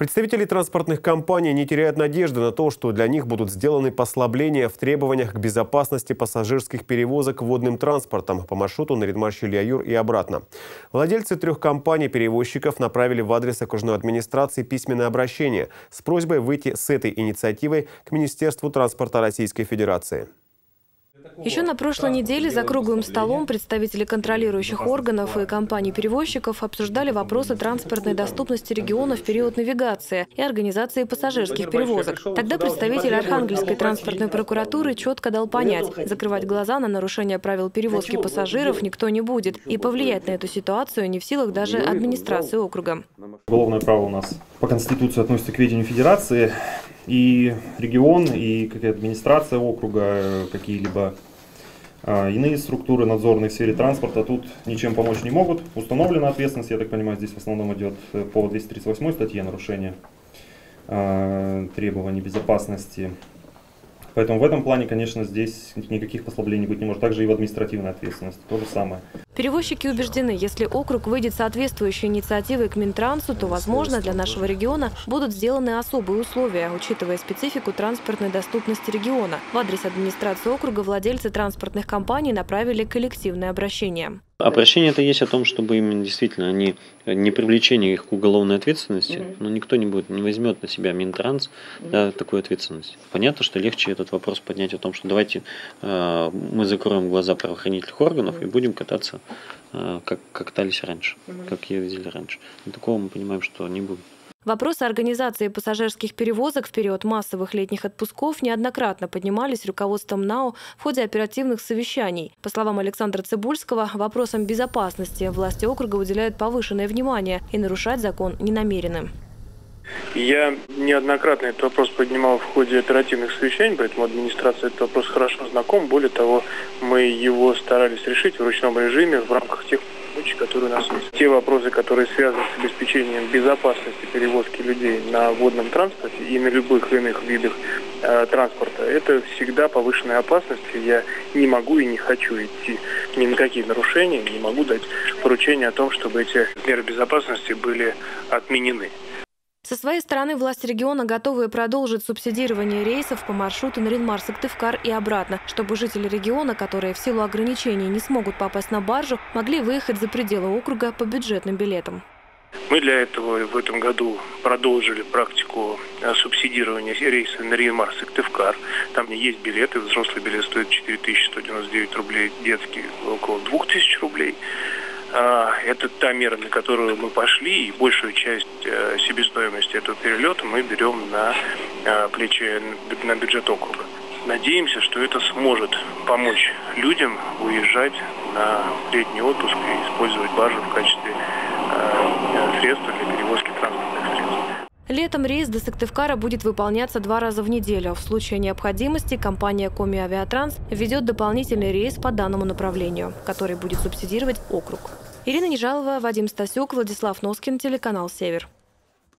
Представители транспортных компаний не теряют надежды на то, что для них будут сделаны послабления в требованиях к безопасности пассажирских перевозок водным транспортом по маршруту Наридмар-Щильяюр и обратно. Владельцы трех компаний-перевозчиков направили в адрес окружной администрации письменное обращение с просьбой выйти с этой инициативой к Министерству транспорта Российской Федерации. Еще на прошлой неделе за круглым столом представители контролирующих органов и компаний-перевозчиков обсуждали вопросы транспортной доступности региона в период навигации и организации пассажирских перевозок. Тогда представитель Архангельской транспортной прокуратуры четко дал понять, закрывать глаза на нарушение правил перевозки пассажиров никто не будет, и повлиять на эту ситуацию не в силах даже администрации округа. Уголовное право у нас по Конституции относится к ведению Федерации, и регион, и какая администрация округа, какие-либо а, иные структуры надзорные в сфере транспорта тут ничем помочь не могут. Установлена ответственность, я так понимаю, здесь в основном идет по 238 статье нарушения а, требований безопасности Поэтому в этом плане, конечно, здесь никаких послаблений быть не может. Также и в административной ответственности то же самое. Перевозчики убеждены, если округ выйдет соответствующей инициативой к Минтрансу, то, возможно, для нашего региона будут сделаны особые условия, учитывая специфику транспортной доступности региона. В адрес администрации округа владельцы транспортных компаний направили коллективное обращение. Обращение это есть о том, чтобы именно действительно не, не привлечение их к уголовной ответственности, угу. но никто не будет, не возьмет на себя Минтранс угу. да, такую ответственность. Понятно, что легче этот вопрос поднять о том, что давайте э, мы закроем глаза правоохранительных органов угу. и будем кататься, э, как катались раньше, угу. как ездили раньше. Но такого мы понимаем, что не будет. Вопросы организации пассажирских перевозок в период массовых летних отпусков неоднократно поднимались руководством НАО в ходе оперативных совещаний. По словам Александра Цибульского, вопросам безопасности власти округа уделяют повышенное внимание и нарушать закон не намерены. Я неоднократно этот вопрос поднимал в ходе оперативных совещаний, поэтому администрация этот вопрос хорошо знаком. Более того, мы его старались решить в ручном режиме в рамках тех случаи, которые у нас есть. Те вопросы, которые связаны с обеспечением безопасности перевозки людей на водном транспорте и на любых иных видах э, транспорта, это всегда повышенная опасность. Я не могу и не хочу идти ни на какие нарушения, не могу дать поручение о том, чтобы эти меры безопасности были отменены. Со своей стороны, власти региона готовы продолжить субсидирование рейсов по маршруту Наринмар-Сыктывкар и обратно, чтобы жители региона, которые в силу ограничений не смогут попасть на баржу, могли выехать за пределы округа по бюджетным билетам. Мы для этого в этом году продолжили практику э, субсидирования рейса Нарьямар Сыктывкар. Там есть билеты, взрослый билет стоит 4199 рублей, детский около 2000 рублей. А, это та мера, на которую мы пошли, и большую часть э, себестоимости этого перелета мы берем на э, плечи, на бюджет округа. Надеемся, что это сможет помочь людям уезжать на летний отпуск и использовать баржу в качестве э, средства для перевозки. Летом рейс до Сыктывкара будет выполняться два раза в неделю. В случае необходимости компания Коми Авиатранс ведет дополнительный рейс по данному направлению, который будет субсидировать округ. Ирина Нежалова, Вадим Стасюк, Владислав Носкин, телеканал «Север».